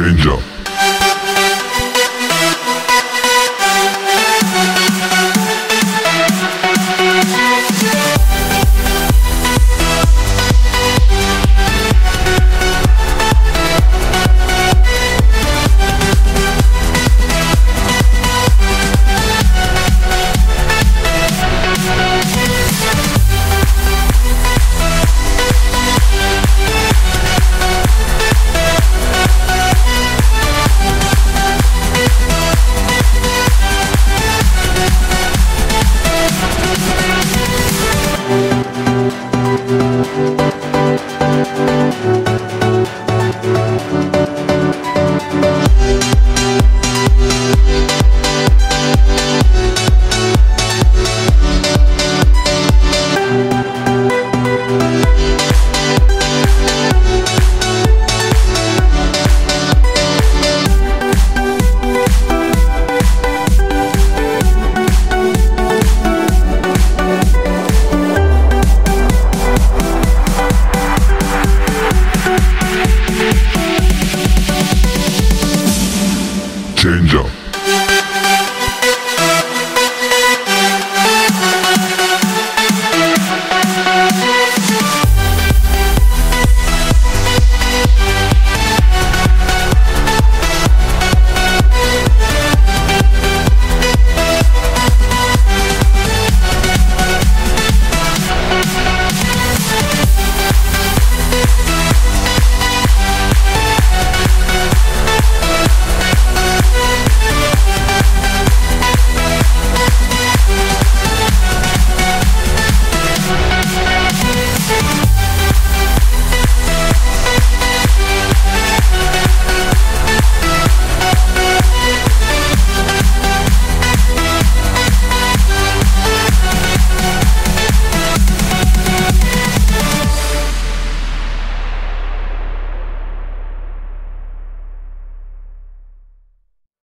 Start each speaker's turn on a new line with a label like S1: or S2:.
S1: change up.